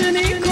listening.